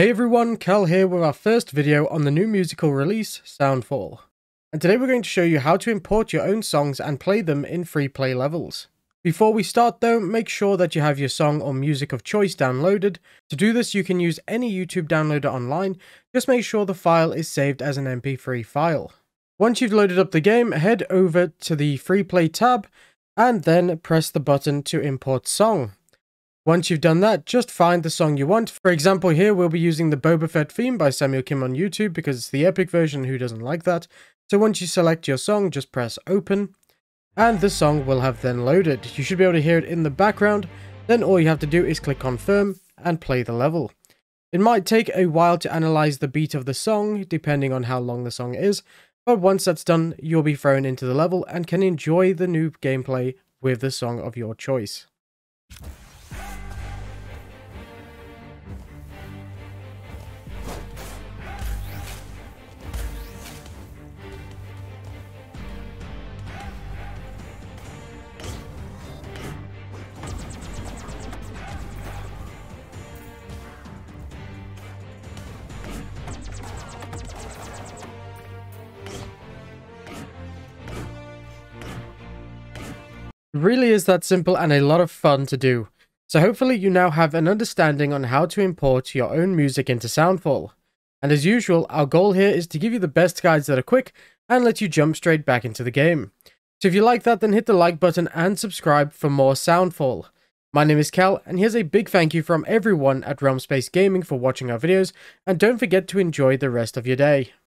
Hey everyone, Cal here with our first video on the new musical release, Soundfall. And today we're going to show you how to import your own songs and play them in free play levels. Before we start though, make sure that you have your song or music of choice downloaded. To do this you can use any YouTube downloader online, just make sure the file is saved as an MP3 file. Once you've loaded up the game, head over to the free play tab and then press the button to import song. Once you've done that, just find the song you want. For example, here we'll be using the Boba Fett theme by Samuel Kim on YouTube because it's the epic version, who doesn't like that? So once you select your song, just press open, and the song will have then loaded. You should be able to hear it in the background, then all you have to do is click confirm and play the level. It might take a while to analyze the beat of the song, depending on how long the song is, but once that's done, you'll be thrown into the level and can enjoy the new gameplay with the song of your choice. Really is that simple and a lot of fun to do. So hopefully you now have an understanding on how to import your own music into Soundfall. And as usual, our goal here is to give you the best guides that are quick and let you jump straight back into the game. So if you like that, then hit the like button and subscribe for more Soundfall. My name is Cal, and here's a big thank you from everyone at Realm Space Gaming for watching our videos, and don't forget to enjoy the rest of your day.